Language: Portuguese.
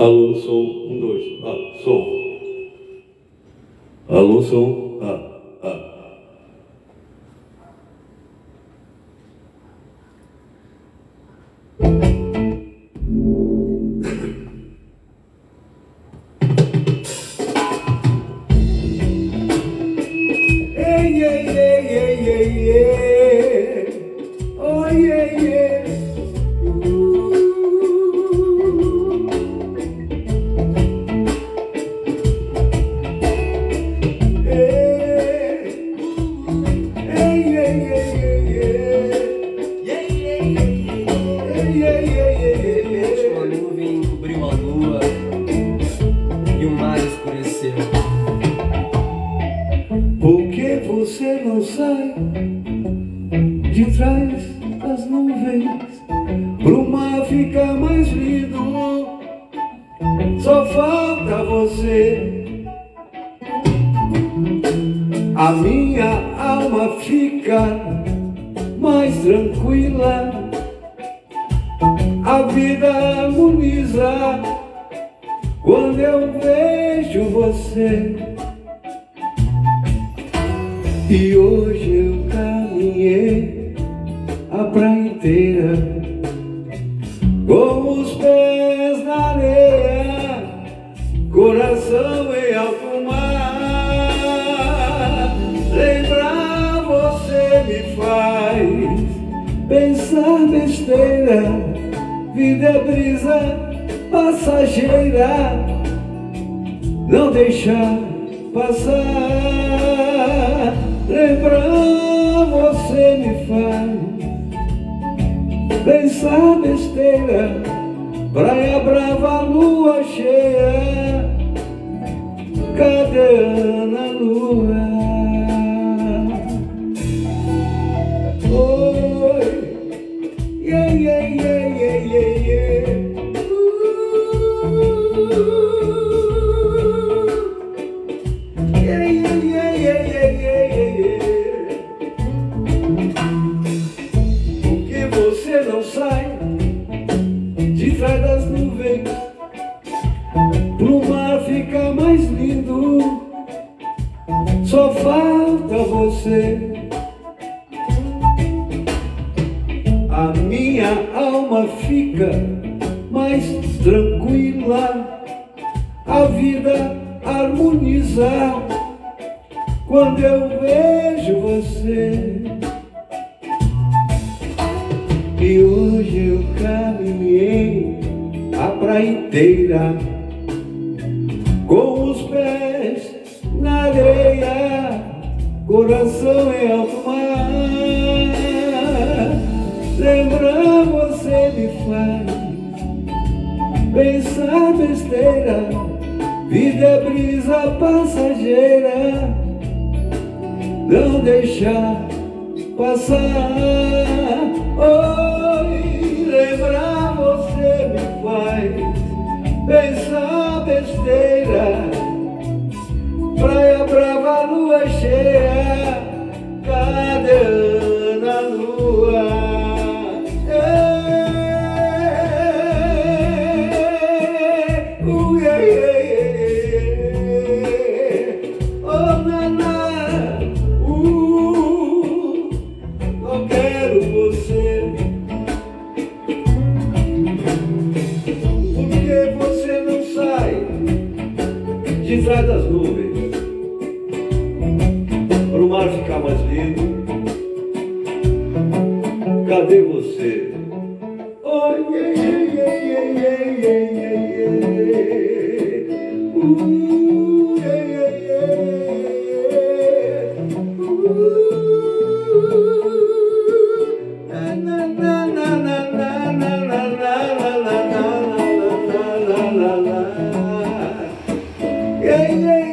Alô, som, um, dois. Ah, som. Alô, som. Ah, nuvem cobriu a lua e o mar escureceu. Por que você não sai de trás das nuvens pro mar ficar mais lindo? Só falta você. A minha alma fica mais tranquila. A vida harmoniza quando eu vejo você. E hoje eu caminhei a praia inteira com os pés na areia, coração em alto mar. Lembrar você me faz pensar besteira, vida é brisa passageira, não deixar passar. Lembrar você me faz pensar besteira, praia brava, lua cheia, cadê Ana Lua? Oi, yeah, yeah, yeah, yeah. Ficar mais lindo? Só falta você. A minha alma fica mais tranquila, a vida harmoniza quando eu vejo você. E hoje eu caminhei a praia inteira coração em alto mar. Lembrar você me faz pensar besteira, vida é brisa passageira, não deixar passar. Oi, lembrar você me faz pensar praia brava, lua cheia, cadê na lua? É. Uh, ei, oh, uh, você ei, ei. Diz lá das ruas. Cadê você? Oh, yeah, yeah, yeah, yeah, yeah, yeah, yeah, yeah. Uh, yeah, yeah. Uh,